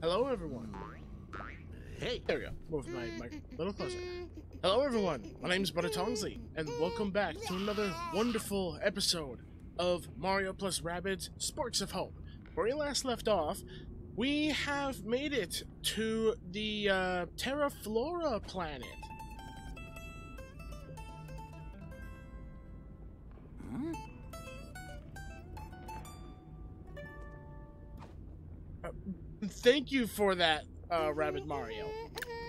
Hello, everyone. Hey. There we go. Move my mic a little closer. Hello, everyone. My name is Butter Tongsly, and welcome back to another wonderful episode of Mario plus Rabbids Sparks of Hope. Where we last left off, we have made it to the uh, Terra Flora planet. Hmm? Thank you for that, uh, Rabbid Mario.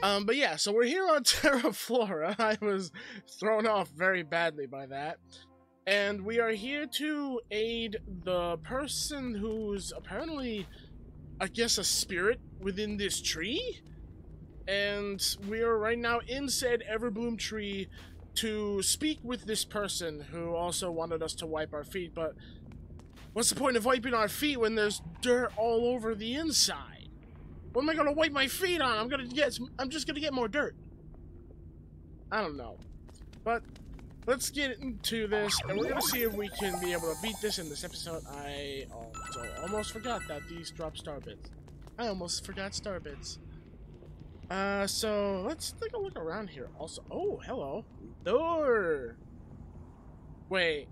Um, but yeah, so we're here on Terra Flora. I was thrown off very badly by that. And we are here to aid the person who's apparently, I guess, a spirit within this tree. And we are right now in said Everbloom tree to speak with this person who also wanted us to wipe our feet, but what's the point of wiping our feet when there's dirt all over the inside? What am I gonna wipe my feet on? I'm gonna get I'm just gonna get more dirt. I don't know. But let's get into this and we're gonna see if we can be able to beat this in this episode. I also almost forgot that these drop star bits. I almost forgot star bits. Uh, so let's take a look around here. Also, oh, hello, door. Wait,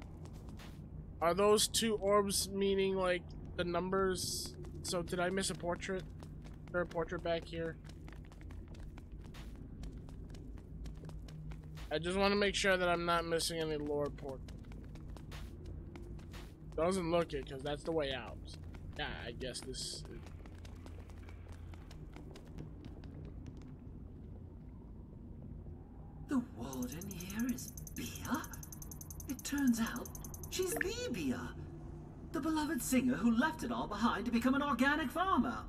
are those two orbs meaning like the numbers? So did I miss a portrait? A portrait back here? I just want to make sure that I'm not missing any lore port. Doesn't look it because that's the way out. Yeah, I guess this. The warden here is Bea? It turns out she's the Bea, the beloved singer who left it all behind to become an organic farmer.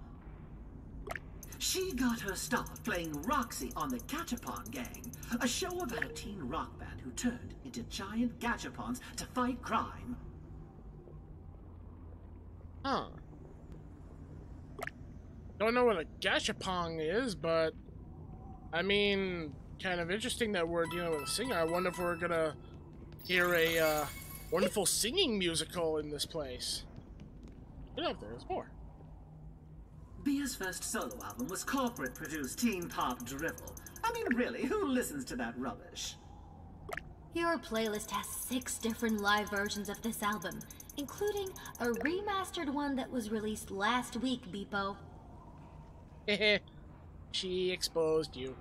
She got her start playing Roxy on the Gachapon Gang, a show about a teen rock band who turned into giant gachapons to fight crime. Huh. Don't know what a gachapon is, but I mean, kind of interesting that we're dealing with a singer. I wonder if we're gonna hear a uh, wonderful singing musical in this place. You know, there's more. Bea's first solo album was corporate produced teen pop drivel. I mean, really, who listens to that rubbish? Your playlist has six different live versions of this album, including a remastered one that was released last week, Beep-O. Hehe. she exposed you.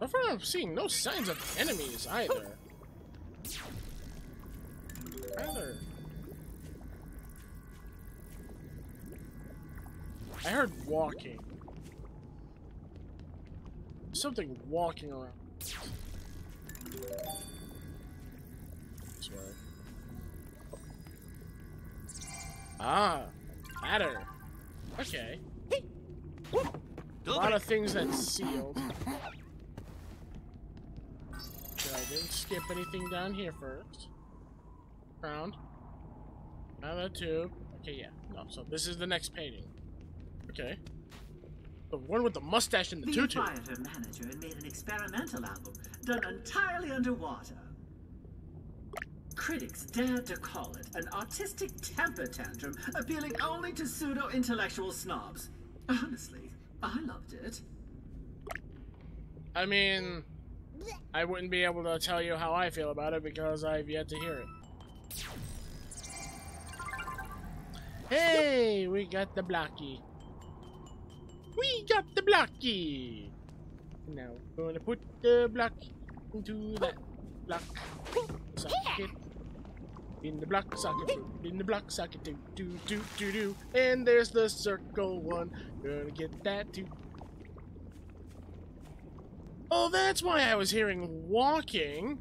So far, I'm seeing no signs of enemies either. Rather. I heard walking. Something walking around. This way. Ah, ladder. Okay. A lot of things that's sealed. So I didn't skip anything down here first. Round. Another tube. Okay, yeah. No, so this is the next painting. Okay. The one with the mustache and the Bea tutu. her manager made an experimental album done entirely underwater. Critics dared to call it an artistic temper tantrum appealing only to pseudo-intellectual snobs. Honestly, I loved it. I mean, I wouldn't be able to tell you how I feel about it because I've yet to hear it. Hey, we got the blocky. We got the blocky. Now, we're gonna put the block into that block socket. In the block socket, in the block socket, do do do do do. And there's the circle one. Gonna get that too. Oh, that's why I was hearing walking.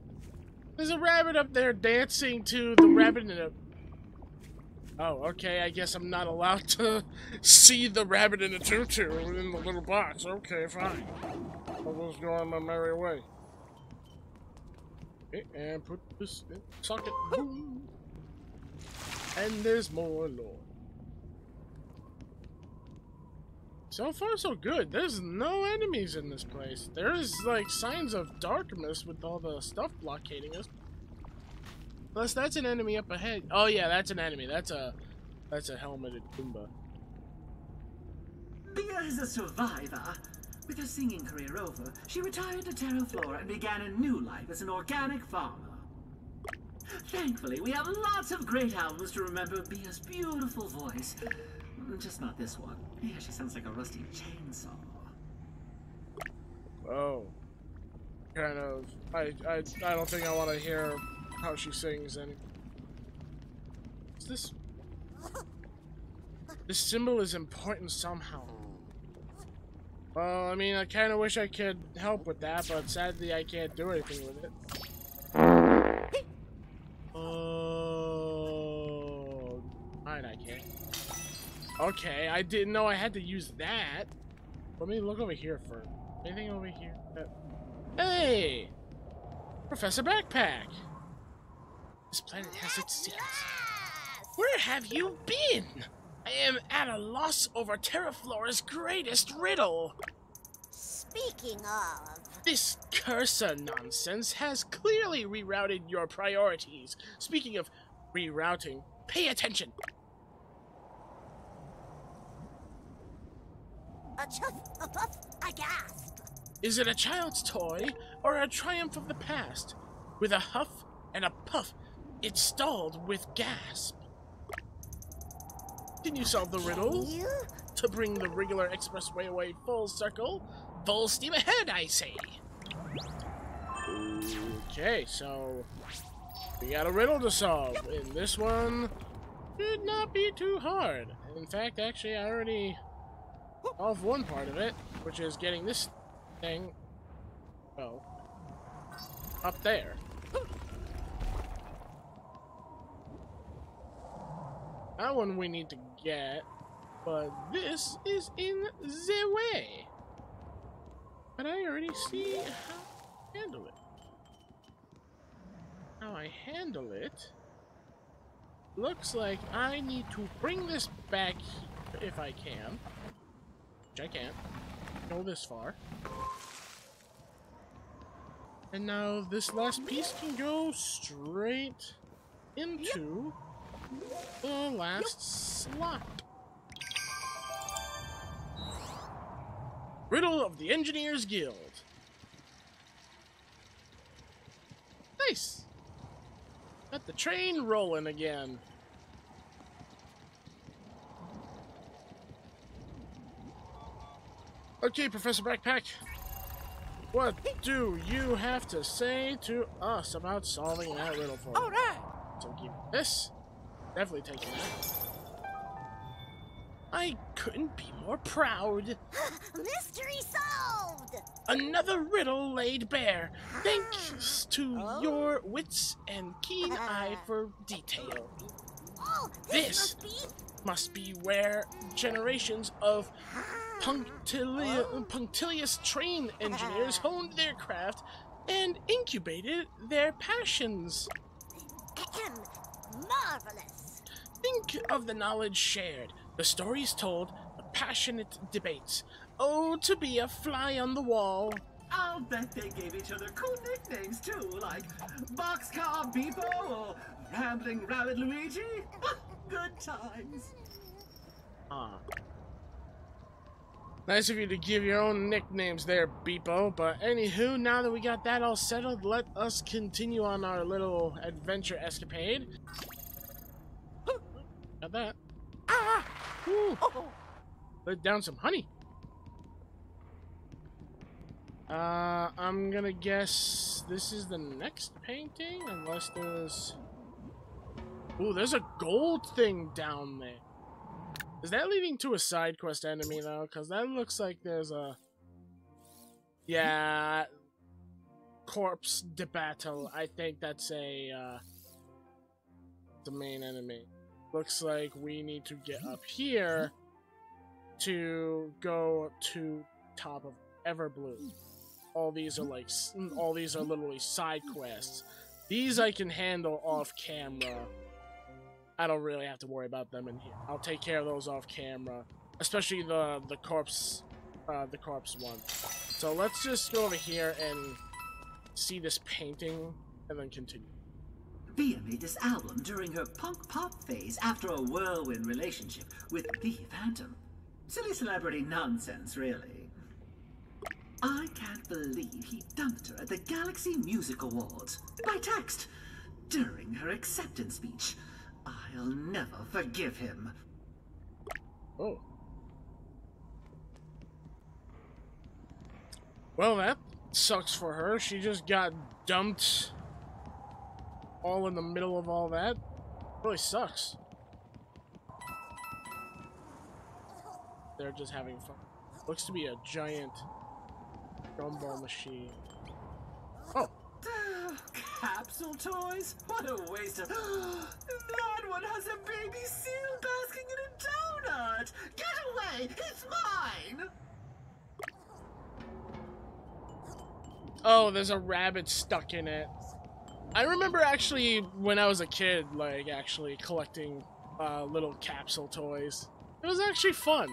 There's a rabbit up there dancing to the rabbit in a. Oh, okay. I guess I'm not allowed to see the rabbit in the tutu in the little box. Okay, fine. I'll just go on my merry way. Okay, and put this in socket. Boom. And there's more lore. So far, so good. There's no enemies in this place. There's, like, signs of darkness with all the stuff blockading us. Unless that's an enemy up ahead. Oh, yeah, that's an enemy. That's a... That's a helmeted Goomba. Bea is a survivor. With her singing career over, she retired to Terraflora and began a new life as an organic farmer. Thankfully, we have lots of great albums to remember Bea's beautiful voice. Mm, just not this one. Yeah, she sounds like a rusty chainsaw. Oh. Kind of. I, I, I don't think I want to hear how she sings and. Is this. This symbol is important somehow. Well, I mean, I kind of wish I could help with that, but sadly I can't do anything with it. Oh. Fine, I can't. Okay, I didn't know I had to use that. Let me look over here for Anything over here? Hey! Professor Backpack! This planet has its secrets. Where have you been? I am at a loss over Terraflora's greatest riddle. Speaking of, This Cursa nonsense has clearly rerouted your priorities. Speaking of rerouting, pay attention. a chuff, a puff, a gasp. Is it a child's toy or a triumph of the past? With a huff and a puff, it stalled with gasp. Can you solve the riddle? To bring the regular expressway away full circle? Full steam ahead, I say! Okay, so we got a riddle to solve, and this one should not be too hard. In fact, actually, I already solved one part of it, which is getting this thing, well, up there. That one we need to get, but this is in the way. But I already see how I handle it. How I handle it looks like I need to bring this back if I can. Which I can't. Go this far. And now this last piece can go straight into the last slot. Riddle of the Engineers Guild. Nice. Got the train rolling again. Okay, Professor Backpack. What do you have to say to us about solving that riddle for me? All right. So keep this. Definitely taking that. I couldn't be more proud. Mystery solved. Another riddle laid bare, ah. thanks to Oh. your wits and keen ah. eye for detail. Oh, This. this, must be. Must be where generations of ah. punctili- oh. punctilious train engineers honed their craft and incubated their passions. Marvelous. Think of the knowledge shared, the stories told, the passionate debates. Oh, to be a fly on the wall. I'll bet they gave each other cool nicknames too, like Boxcar Beep-O or Rambling Rabbid Luigi. Good times. Ah. Nice of you to give your own nicknames there, Beep-O. But anywho, now that we got that all settled, let us continue on our little adventure escapade. Got that. Ah. Woo. Oh. Let down some honey. Uh, I'm gonna guess this is the next painting, unless there's... Ooh, there's a gold thing down there. Is that leading to a side quest enemy, though? Because that looks like there's a... Yeah... Corpse de battle. I think that's a, uh... The main enemy. Looks like we need to get up here to go to top of Everbloom. All these are like, all these are literally side quests. These I can handle off camera. I don't really have to worry about them in here. I'll take care of those off camera, especially the the corpse, uh, the corpse one. So let's just go over here and see this painting, and then continue. Bea made this album during her punk pop phase after a whirlwind relationship with the Phantom. Silly celebrity nonsense, really. I can't believe he dumped her at the Galaxy Music Awards by text during her acceptance speech. I'll never forgive him. Oh. Well, that sucks for her. She just got dumped all in the middle of all that. Really sucks. They're just having fun. Looks to be a giant gumball machine. Oh, Capsule toys? What a waste of. that one has a baby seal basking in a donut! Get away! It's mine! Oh, there's a rabbit stuck in it. I remember actually when I was a kid, like actually collecting uh, little capsule toys. It was actually fun.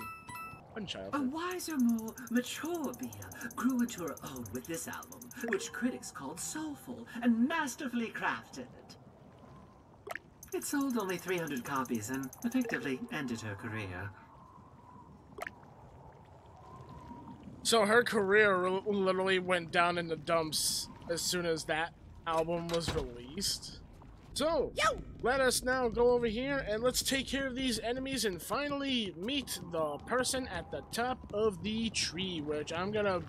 Fun A wiser, more mature Bea grew into her own with this album, which critics called soulful and masterfully crafted. It sold only 300 copies and effectively ended her career. So her career literally went down in the dumps as soon as that album was released. So, let us now go over here and let's take care of these enemies and finally meet the person at the top of the tree, which I'm gonna...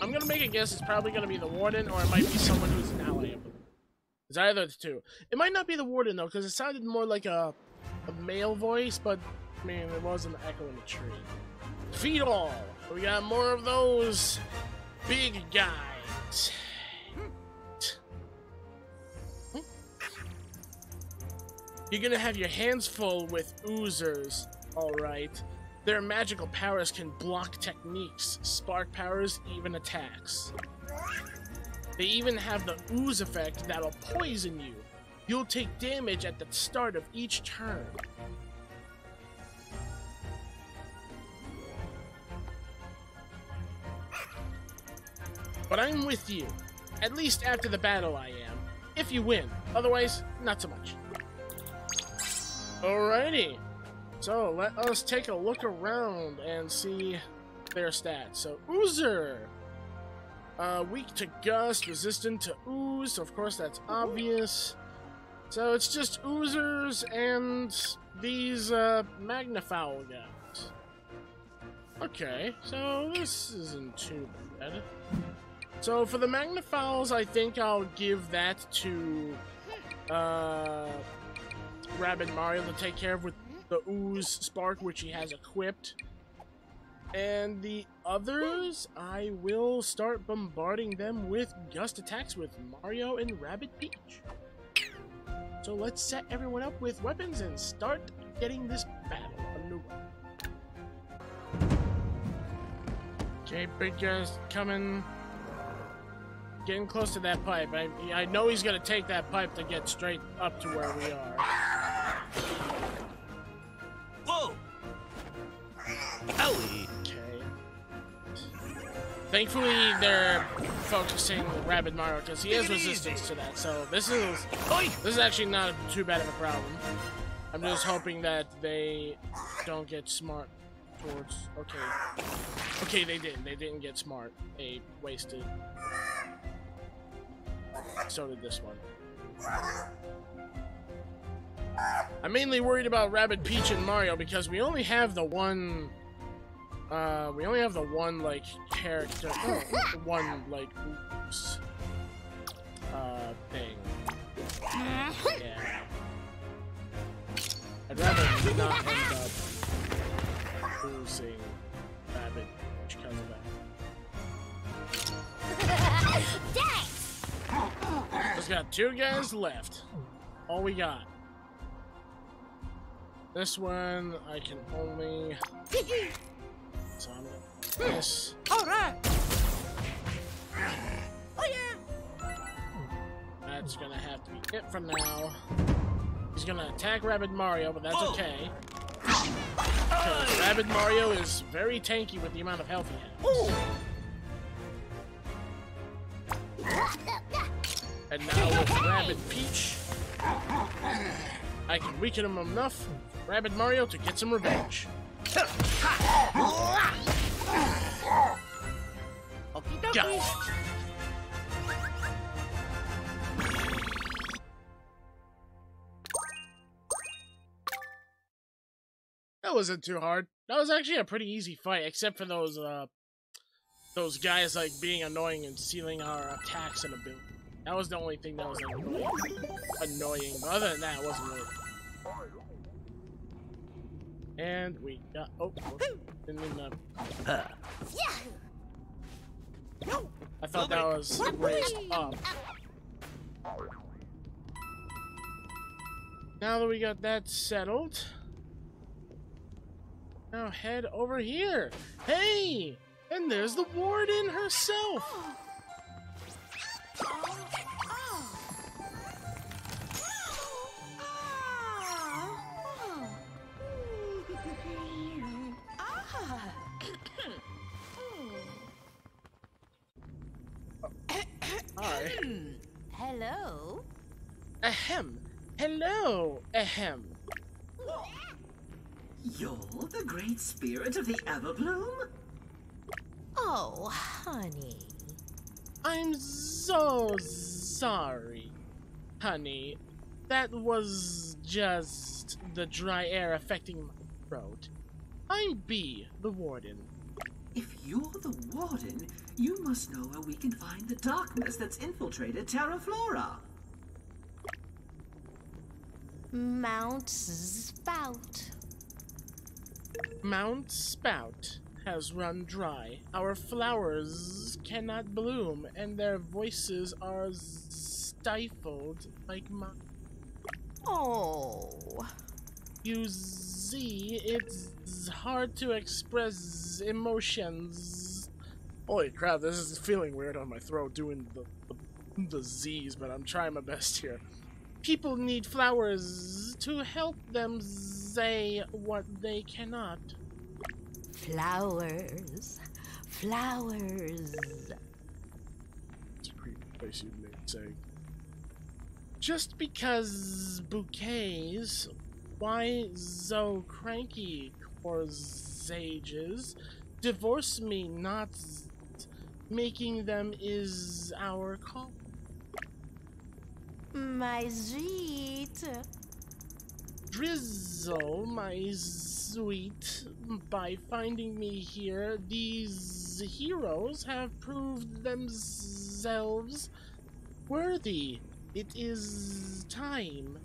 I'm gonna make a guess it's probably gonna be the warden or it might be someone who's an ally of them. It's either of the two. It might not be the warden though, because it sounded more like a, a male voice, but I mean, it was an echo in the tree. Feed all. We got more of those big guys. You're gonna have your hands full with oozers, alright. Their magical powers can block techniques, spark powers, even attacks. They even have the ooze effect that'll poison you. You'll take damage at the start of each turn. But I'm with you. At least after the battle I am. If you win. Otherwise, not so much. Alrighty. So let us take a look around and see their stats. So Oozer. Uh, weak to gust, resistant to ooze. Of course, that's obvious. So it's just oozers and these uh, magnifowl guys. Okay, so this isn't too bad. So for the Magnifowls, I think I'll give that to uh, Rabbid Mario to take care of with the Ooze Spark, which he has equipped. And the others, I will start bombarding them with gust attacks with Mario and Rabbid Peach. So let's set everyone up with weapons and start getting this battle underway. Okay, big guys coming. Getting close to that pipe. I, I know he's gonna take that pipe to get straight up to where we are. Whoa! Owie! Okay. Thankfully, they're focusing Rabbid Mario because he has resistance easy. to that. So this is this is actually not too bad of a problem. I'm just hoping that they don't get smart towards. Okay. Okay, they didn't. They didn't get smart. They wasted. So did this one. I'm mainly worried about Rabbid, Peach, and Mario because we only have the one. Uh, we only have the one like character, oh, one like oops, uh, thing. Yeah. I'd rather not end up losing Rabbid because of that. Just got two guys left. All we got. This one I can only. So I'm gonna this. Alright! Oh yeah! That's gonna have to be it for now. He's gonna attack Rabbid Mario, but that's Oh. okay. Because Rabbid Mario is very tanky with the amount of health he has. And now with Rabbid Peach, I can weaken him enough, Rabbid Mario to get some revenge. Okie dokie. Got That wasn't too hard. That was actually a pretty easy fight, except for those uh those guys like being annoying and stealing our attacks and ability. That was the only thing that was really annoying. But other than that, it wasn't really. And we got oh, oh didn't mean that. I thought that was raised up. Now that we got that settled, now head over here. Hey! And there's the warden herself. Hi. Hello? Ahem. Hello. Ahem. You're the great spirit of the Everbloom? Oh, honey. I'm so sorry, honey. That was just the dry air affecting my throat. I'm Bea, the warden. If you're the warden, you must know where we can find the darkness that's infiltrated Terra Flora. Mount Spout. Mount Spout has run dry. Our flowers cannot bloom, and their voices are stifled like mine. Oh. You see, it's hard to express emotions. Holy crap, this is feeling weird on my throat doing the, the, the Z's, but I'm trying my best here. People need flowers to help them say what they cannot. Flowers. Flowers. It's a creepy place you'd make say. Just because bouquets, why so cranky, corsages? Divorce me, not making them is our call. My sweet. Drizzle, my sweet, by finding me here, these heroes have proved themselves worthy. It is time.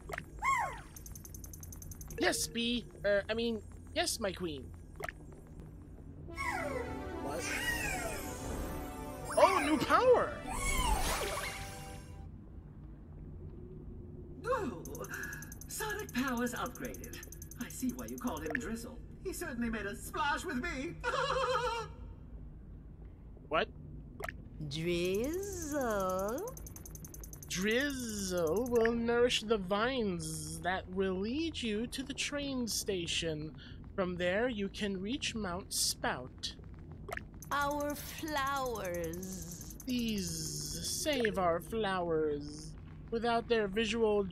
Yes, Bea. Er, I mean, yes, my queen. What? Oh, new power! Ooh, Sonic Powers upgraded. I see why you called him Drizzle. He certainly made a splash with me. What? Drizzle. Drizzle will nourish the vines that will lead you to the train station. From there, you can reach Mount Spout. Our flowers. Please save our flowers. Without their visual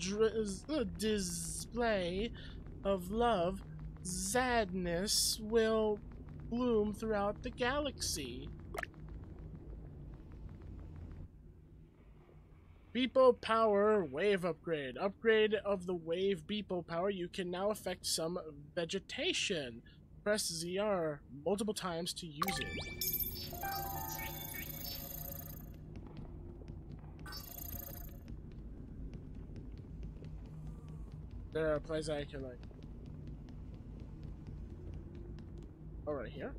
uh, display of love, sadness will bloom throughout the galaxy. Beep-O Power Wave Upgrade. Upgrade of the Wave Beep-O Power. You can now affect some vegetation. Press ZR multiple times to use it. There are places I can like. Oh, right here.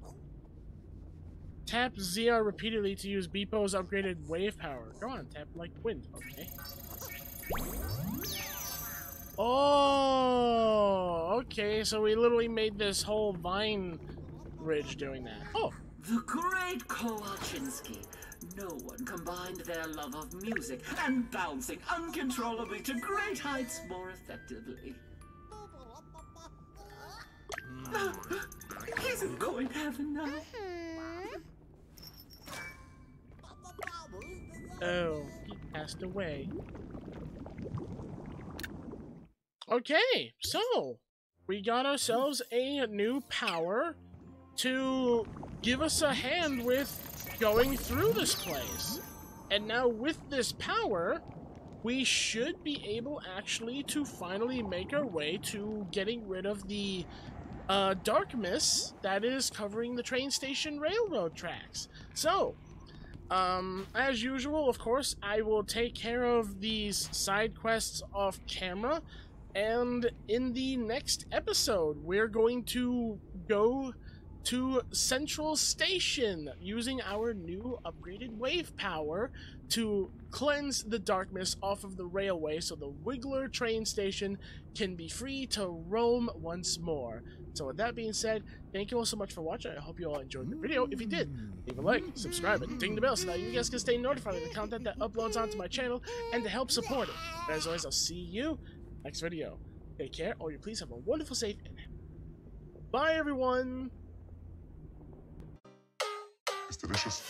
Tap ZR repeatedly to use Beep-O's upgraded wave power. Go on, tap like wind. Okay. Oh, okay. So we literally made this whole vine ridge doing that. Oh, the great Kowalczynski. No one combined their love of music and bouncing uncontrollably to great heights more effectively. Hmm. He's in going to heaven now. Mm-hmm. Oh, he passed away. Okay, so we got ourselves a new power to give us a hand with going through this place. And now with this power, we should be able actually to finally make our way to getting rid of the uh, dark mist that is covering the train station railroad tracks. So, um, as usual, of course, I will take care of these side quests off camera. And in the next episode, we're going to go to Central Station using our new upgraded wave power to cleanse the darkness off of the railway so the Wiggler train station can be free to roam once more. So with that being said, thank you all so much for watching. I hope you all enjoyed the video. If you did, leave a like, subscribe, and ding the bell so that you guys can stay notified of the content that uploads onto my channel and to help support it. But as always, I'll see you next video. Take care. All you please have a wonderful, safe, and bye everyone. It's delicious.